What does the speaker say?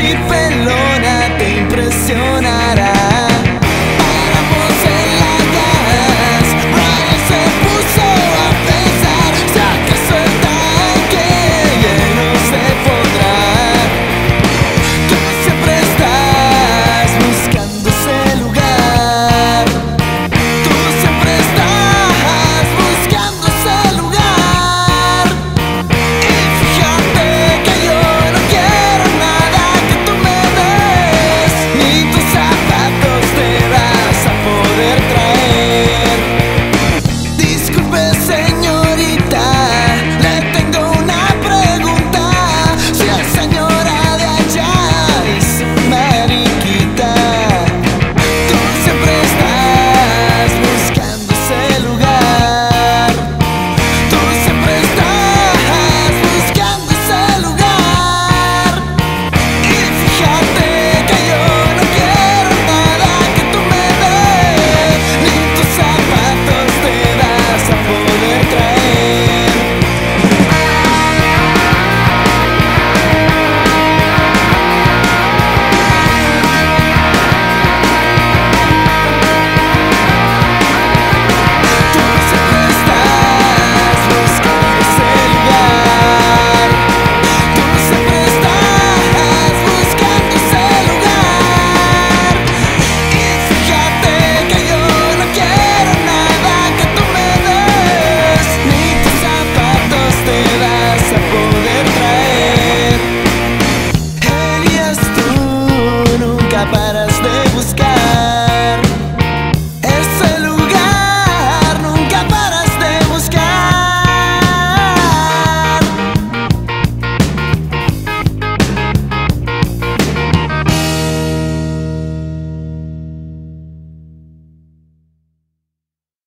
seat